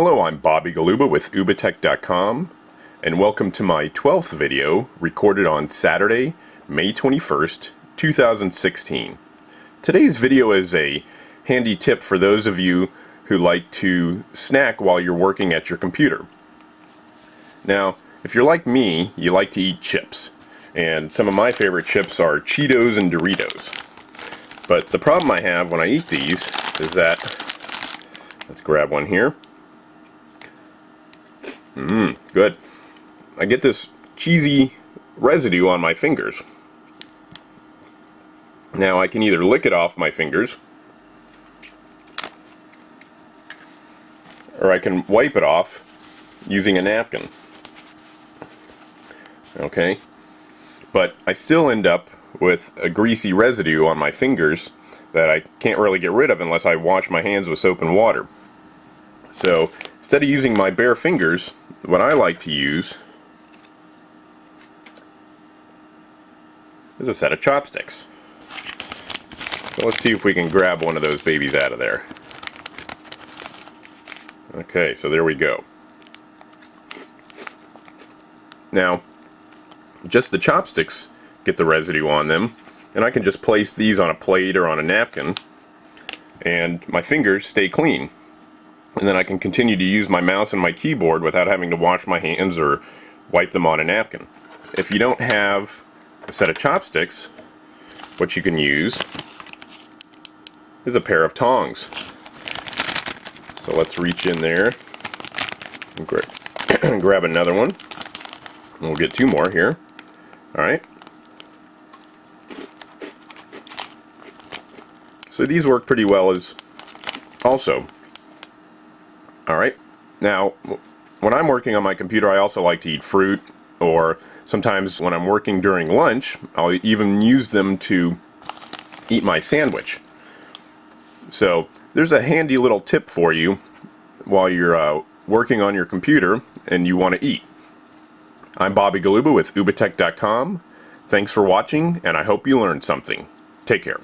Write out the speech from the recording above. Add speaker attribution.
Speaker 1: Hello, I'm Bobby Goluba with OobaTech.com and welcome to my 12th video recorded on Saturday, May 21st, 2016. Today's video is a handy tip for those of you who like to snack while you're working at your computer. Now, if you're like me, you like to eat chips. And some of my favorite chips are Cheetos and Doritos. But the problem I have when I eat these is that, let's grab one here, Mmm, good. I get this cheesy residue on my fingers. Now I can either lick it off my fingers or I can wipe it off using a napkin. Okay? But I still end up with a greasy residue on my fingers that I can't really get rid of unless I wash my hands with soap and water. So instead of using my bare fingers, what I like to use is a set of chopsticks. So let's see if we can grab one of those babies out of there. Okay, so there we go. Now, just the chopsticks get the residue on them, and I can just place these on a plate or on a napkin, and my fingers stay clean and then I can continue to use my mouse and my keyboard without having to wash my hands or wipe them on a napkin. If you don't have a set of chopsticks, what you can use is a pair of tongs. So let's reach in there and gra grab another one. We'll get two more here. Alright. So these work pretty well as also Alright, now when I'm working on my computer I also like to eat fruit or sometimes when I'm working during lunch I'll even use them to eat my sandwich. So there's a handy little tip for you while you're uh, working on your computer and you want to eat. I'm Bobby Goluba with OobaTech.com. Thanks for watching and I hope you learned something. Take care.